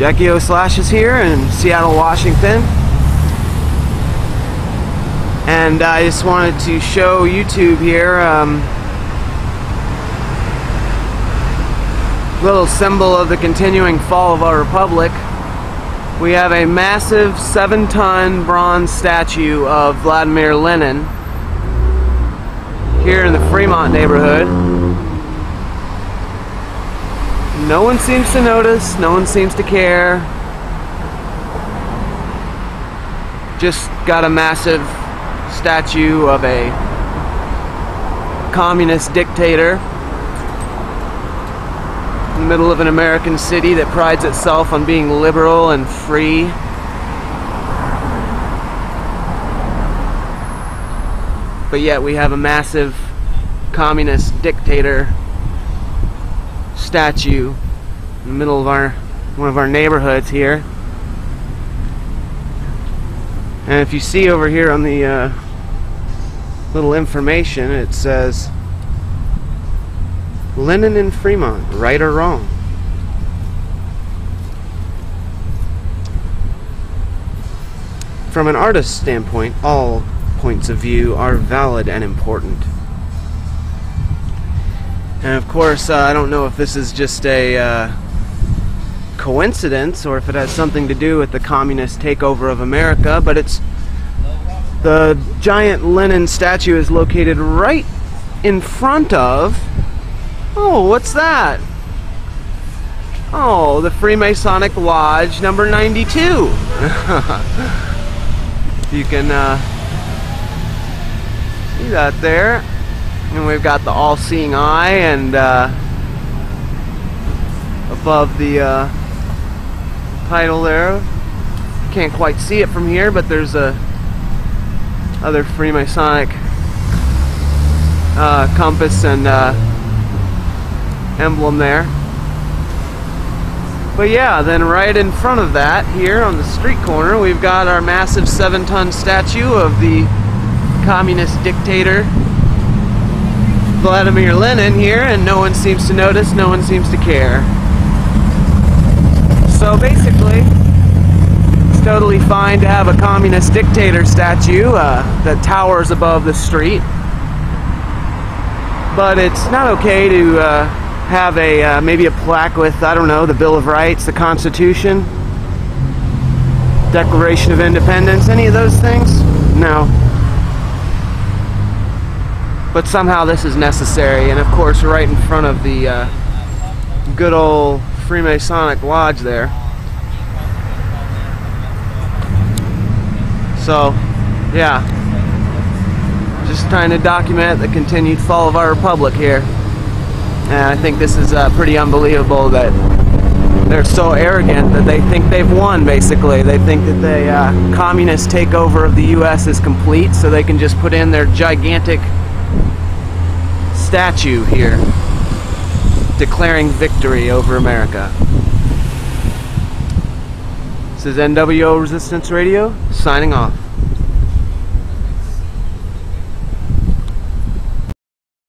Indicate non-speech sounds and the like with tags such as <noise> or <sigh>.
Jackie O Slash is here in Seattle, Washington. And I just wanted to show YouTube here um, little symbol of the continuing fall of our republic. We have a massive seven ton bronze statue of Vladimir Lenin here in the Fremont neighborhood. No one seems to notice, no one seems to care. Just got a massive statue of a communist dictator in the middle of an American city that prides itself on being liberal and free. But yet we have a massive communist dictator statue in the middle of our one of our neighborhoods here. And if you see over here on the uh, little information, it says Lenin in Fremont, right or wrong? From an artist's standpoint, all points of view are valid and important. And of course, uh, I don't know if this is just a uh, coincidence or if it has something to do with the communist takeover of America, but it's the giant Lenin statue is located right in front of. Oh, what's that? Oh, the Freemasonic Lodge number 92. <laughs> you can uh, see that there. And we've got the all seeing eye, and uh, above the uh, title there. Can't quite see it from here, but there's a other Freemasonic uh, compass and uh, emblem there. But yeah, then right in front of that, here on the street corner, we've got our massive seven ton statue of the communist dictator Vladimir Lenin here, and no one seems to notice, no one seems to care. So basically, it's totally fine to have a communist dictator statue uh, that towers above the street. But it's not okay to uh, have a uh, maybe a plaque with I don't know the Bill of Rights, the Constitution, Declaration of Independence, any of those things. No but somehow this is necessary. And of course right in front of the uh, good old Freemasonic Lodge there. So yeah. Just trying to document the continued fall of our republic here. And I think this is uh, pretty unbelievable that they're so arrogant that they think they've won basically. They think that the uh, communist takeover of the US is complete so they can just put in their gigantic statue here declaring victory over America. This is NWO Resistance Radio, signing off.